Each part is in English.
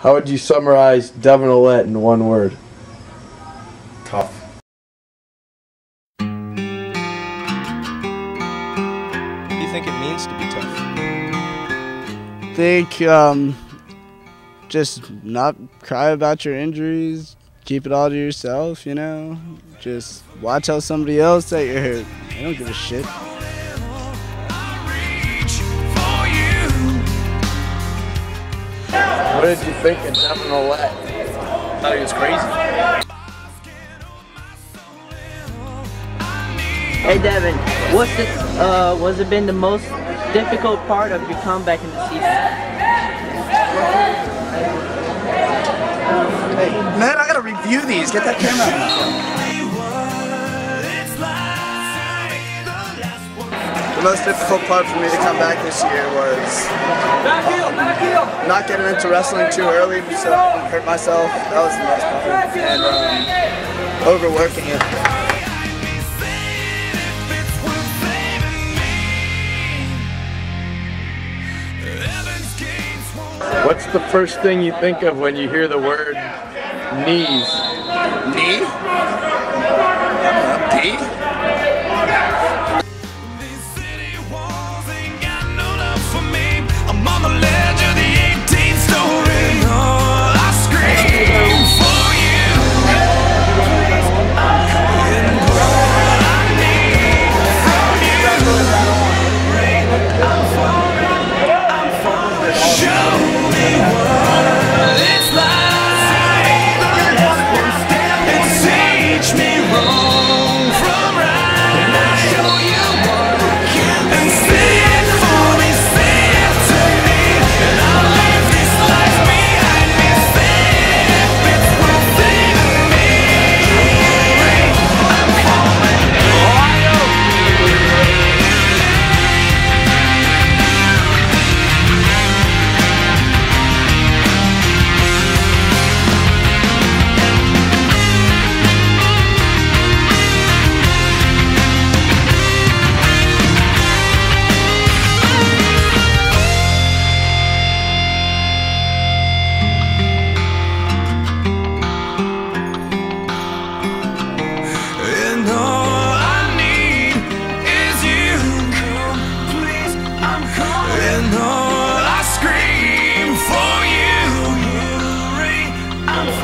How would you summarize Devin Olet in one word? Tough. What do you think it means to be tough? think um, just not cry about your injuries. Keep it all to yourself, you know. Just watch how somebody else that you're hurt. They don't give a shit. What did you think of Devin Olet? thought he was crazy. Hey Devin, what's the uh what's it been the most difficult part of your comeback in the season? Man, I gotta review these. Get that camera out. The most difficult part for me to come back this year was um, not getting into wrestling too early so I hurt myself. That was the most part. And um, overworking it. What's the first thing you think of when you hear the word knees? Knee? Pee?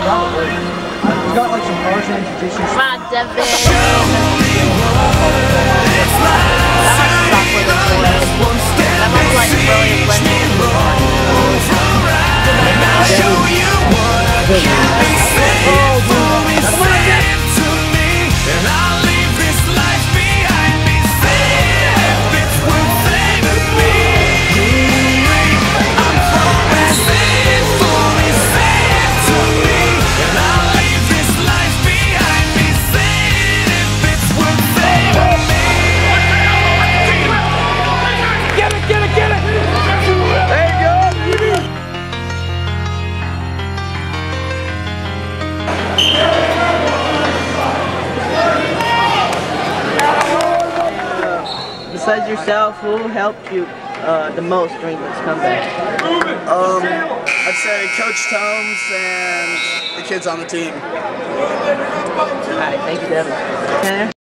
Come on, Devin. Show me what it's like. That like really blending. And I'll show you what I can Besides yourself, who helped you uh, the most during this comeback? Um, I'd say Coach Tomes and the kids on the team. Alright, thank you, Devin.